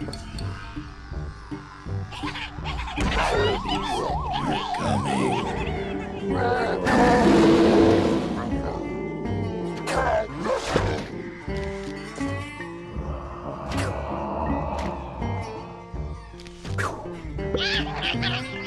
Ha ha ha!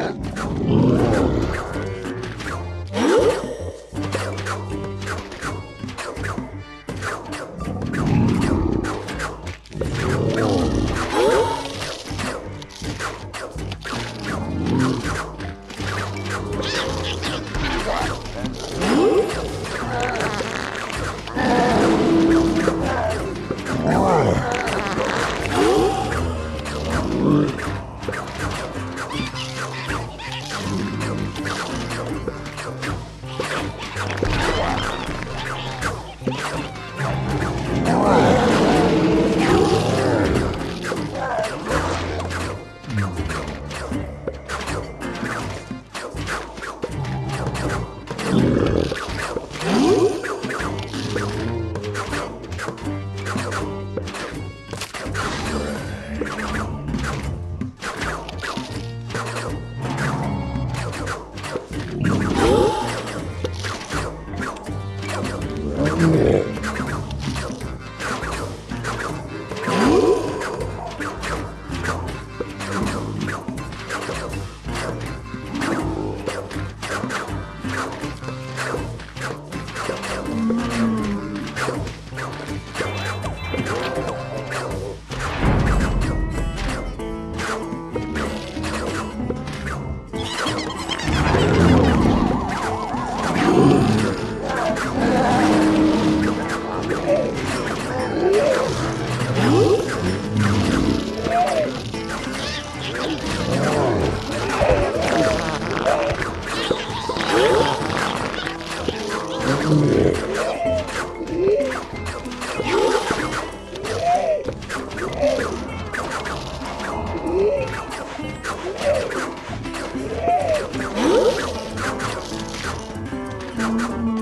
end. Yeah. Yeah.